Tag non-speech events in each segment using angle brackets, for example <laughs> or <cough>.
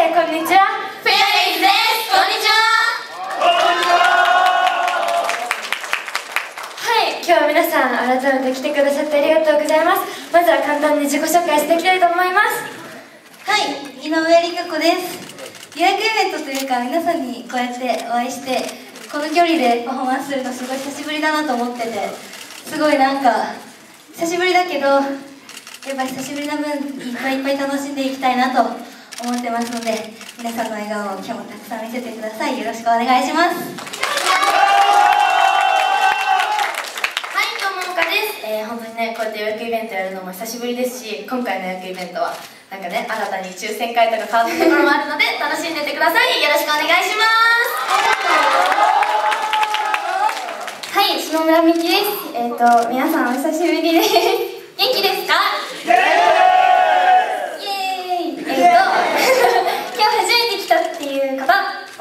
えーこんにちは。フェアレイズです。こんにちは。い今日は皆さん改めて来てくださってありがとうございます。まずは簡単に自己紹介していきたいと思います。はい、井上理香子です。予約イベントというか、皆さんにこうやってお会いして、この距離でパフォーマンスするのすごい久しぶりだなと思ってて、すごいなんか、久しぶりだけど、やっぱり久しぶりな分、いっぱいいっぱい楽しんでいきたいなと思ってますので、皆さんの笑顔を今日もたくさん見せてください。よろしくお願いします。はいどうももかです、えー、本当にねこうやって予約イベントやるのも久しぶりですし今回の予約イベントはなんかね新たに抽選会とか変わったところもあるので <laughs> 楽しんでってください。よろしくお願いします。はい篠村美希です。えっ、と皆さんお久しぶりです元気ですかイエーイえっ、と今日初めて来たっていう方い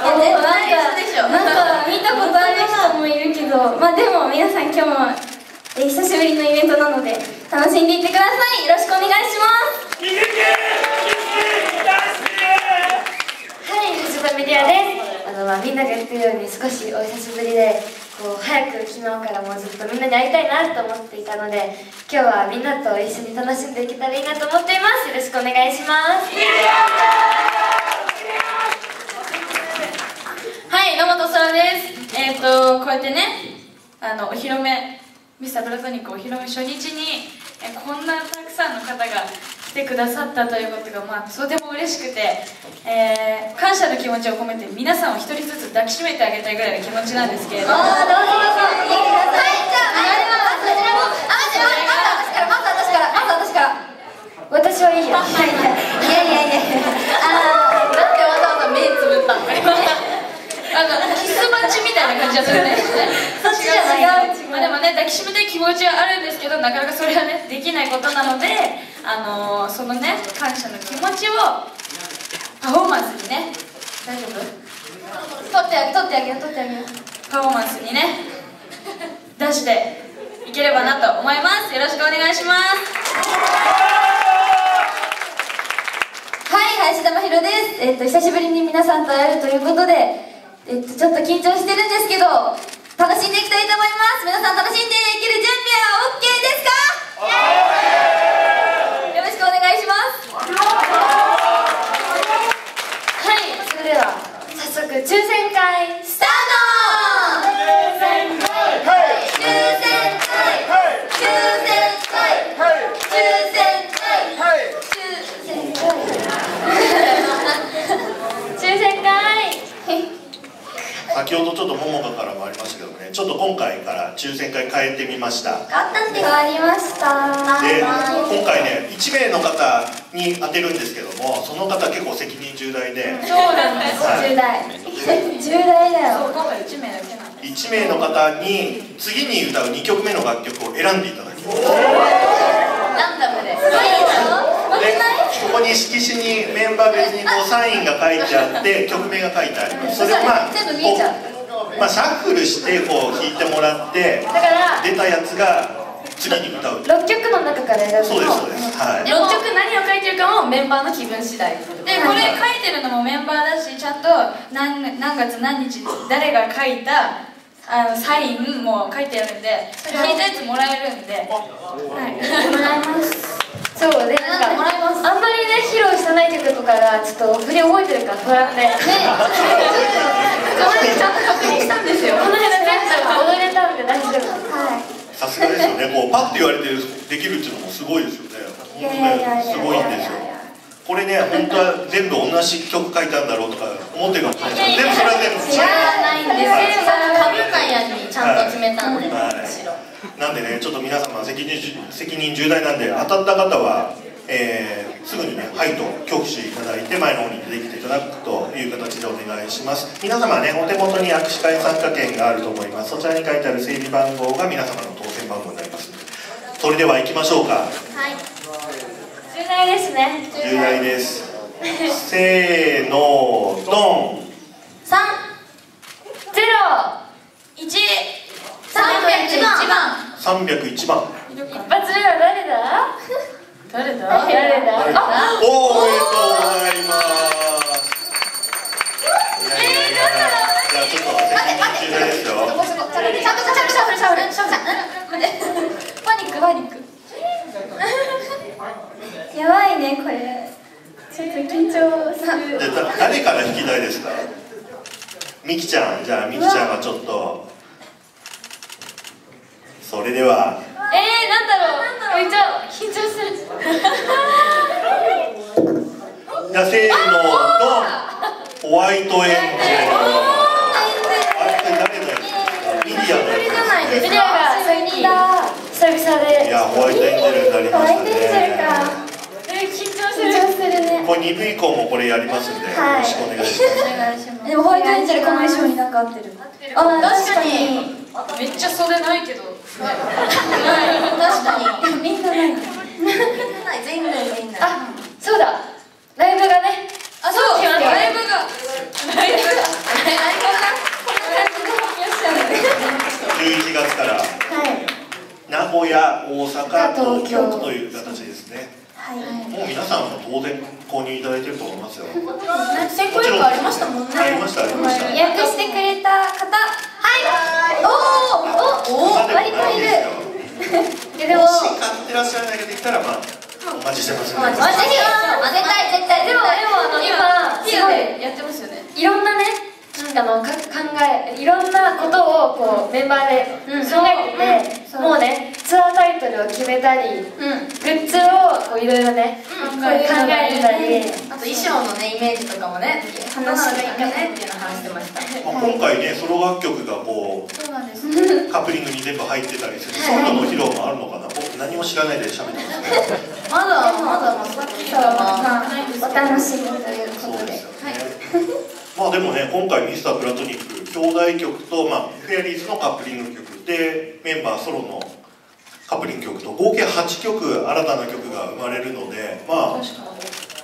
やでもなんかなんか見たことある人もいるけどまあでも皆さん今日も、えー久しぶりのイベントなので楽しんでいってください。よろしくお願いします。はい藤田メディアです。あの、まあ、みんなが言ってるように少しお久しぶりでこう早く昨日からもうずっとみんなに会いたいなと思っていたので今日はみんなと一緒に楽しんでいけたらいいなと思っています。よろしくお願いします。はい野本空です。えっ、とこうやってねあのお披露目ミスタープラトニックお披露目初日にえこんなたくさんの方が来てくださったということが、まあ、とても嬉しくて、えー感謝の気持ちを込めて皆さんを一人ずつ抱きしめてあげたいぐらいの気持ちなんですけれども、どうぞどうぞ、見てください。じゃあ、まずこちらも、あ、まず、まず私から、まず私から、まず私から。私はいいよはいはい。いやいやいやいや。あなんでわざわざ目つぶったのあのキスマッチみたいな感じがするねそっちじゃない違う違うまあでもね抱きしめたい気持ちはあるんですけどなかなかそれはねできないことなのであのーそのね感謝の気持ちをパフォーマンスにね大丈夫？撮ってあげ、撮ってあげよう、撮ってあげよう。パフォーマンスにね出していければなと思いますよろしくお願いしますはい、林田真宏です。えっと、久しぶりに皆さんと会えるということで、えっと、ちょっと緊張してるんですけど、楽しんでいきたいと思います。皆さん楽しんでいける準備は OK ですかよろしくお願いします。はいそれでは早速抽選会スタート抽選会抽選会抽選会抽選会抽選会抽選会先ほどちょっとももかからもありましたけどねちょっと今回から抽選会変えてみました。あったんです変わりました。で今回ね1名の方に当てるんですけどもその方結構責任重大で。そうなんですはい重大。重大だよ。今回1名だけなんで1名の方に次に歌う2曲目の楽曲を選んでいただきます。ランダムで。すでここに色紙にメンバー別にこうサインが書いてあって曲名が書いてあります。それをまあまあ、シャッフルしてこう弾いてもらってだから出たやつが次に歌う。6曲の中から選ぶそうですそうです。はい。6曲何を書いてるかもメンバーの気分次第でこれ書いてるのもメンバーだしちゃんと何何月何日に誰が書いたあのサインも書いてあるんでそれ聞いたやつもらえるんで、はい、<laughs> もらいますそうでなんかもらいます。あんまりね披露してない曲とかがちょっと振り覚えてるから不安で。ねこれちゃんと確認したんですよ。この辺全部踊れたんで大丈夫。はい。さすがですよね。こうパッと言われてできるっていうのもすごいですよね。いやいやいやいやすごいんですよ。これね本当は全部同じ曲書いたんだろうとか思ってるかもしれないですけど全部それは全部違わないんですよ。かぶったやにちゃんと決めたんではい。むしろなんでねちょっと皆様責任じ責任重大なんで当たった方は、えーすぐにね「はい」と挙手いただいて前の方に出てきていただくという形でお願いします。皆様ねお手元に握手会参加券があると思います。そちらに書いてある整備番号が皆様の当選番号になります。それでは行きましょうか。はい。重大ですね。重大です。せーのドン三百一番。一発目は誰だ？<laughs> 誰だ？誰だ？あおおめでとうございますえー、だじゃあちょっと待って待ってちょっとちょっと。ちとちとっパニックパニックやばいねこれちょっと緊張する誰から引きたいですか？みきちゃん。じゃあみきちゃんはちょっと。それでは。えー、なんだろう。めっちゃ緊張する。じゃあせーのとホワイトエンジェル。あれ誰の。やつですかミディアの。やつですねメディアが久々でいやホワイトエンジェルになりましたねかえー、緊張す緊る張するねこれ2部以降もこれやりますんで、はいよろしくお願いしますでもホワイトエンジェルこの。衣装になんか合ってるあ確かにめっちゃ袖ないけど。確かに。みんなない。全員ない。全員ない。あそうだ。ライブがね。あそうライブが。ライブが。11月からはい名古屋、大阪、東東京京という形ですねはいもう皆さんも当然購入いただいてると思いますよ先行予約ありましたもんねありましたありました予約してくれた方はい。おおおお割といるいでももし買ってらっしゃらない方いたらまあお待ちしてますんでマジで絶対絶対でもでもあの今すごいやってますよねいろんなねあのか考えいろんなことをこうメンバーで考えてて、もうねツアータイトルを決めたり、グッズをこういろいろね、うん。考えてたり、あと衣装のねイメージとかもね話がいいかねっていうのを話してました。まあ、今回ねソロ楽曲がこうそうなんです。カップリングに全部入ってたりする、そういうのの披露もあるのかな。僕何も知らないで喋ってます。ねまだまだまさきそうかまあなお楽しみということで。そうですよね、まあでもね今回ミスタープラトニック兄弟曲と、まあ、フェアリーズのカップリング曲でメンバーソロのカップリング曲と合計8曲新たな曲が生まれるのでまあ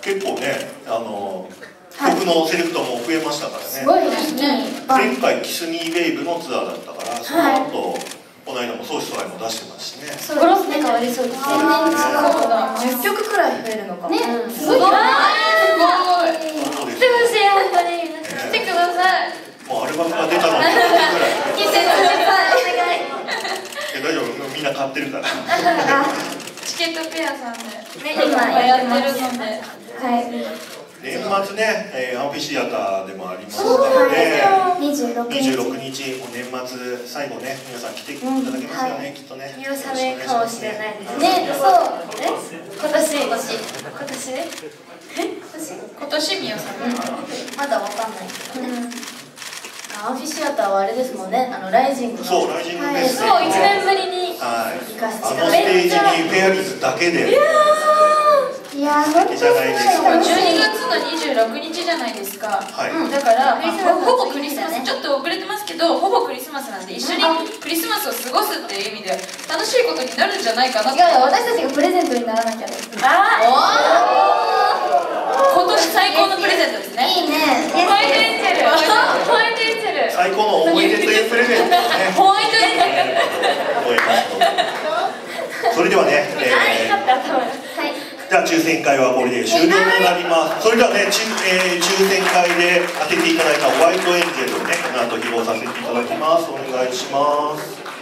結構ねあの、曲のセレクトも増えましたからね。すごい一気にバン前回キスニーウェイブのツアーだったからその後、この間もソーシスアイも出してますしね。ゴロッて変わりそうです全然違うそうだ10曲くらい増えるのか。ねうん。すごいよすごいそうです来てほしい本当に来てくださいもうアルバムが出たのにぐらい来てくださいお願いえ大丈夫みんな買ってるからあチケットペアさんで。ね今やってるので。はい。年末ね、えーアンフィシアターでもありますので26日26日もう年末最後ね皆さん来ていただけますよね、きっとね。見納めかもしれないですね。そう。え今年今年？今年？ね今年？みよさん。まだわかんないけどね。アンフィシアターはあれですもんね。あのライジングの。そうライジングはい。メッセージそう1年ぶりにはい。行かせてあのステージにフェアリーズだけで。いやー本当にじゃないですしかも12そう月の26日じゃないですか、はい。うんだから、ほぼクリスマス。ちょっと遅れてますけどほぼクリスマスなんで一緒にクリスマスを過ごすっていう意味で楽しいことになるんじゃないかなと。違うよ私たちがプレゼントにならなきゃです。あ今年最高のプレゼントですね。いいね。ホワイトエンジェル <laughs> 最高の思い出というプレゼントですね。<laughs> ホワイトエンジェルえー。思います。それではね、えーはいじゃあ抽選会はこれで終了となります。それではね、ちえー抽選会で当てていただいたホワイトエンジェルをねこの後披露させていただきます。お願いします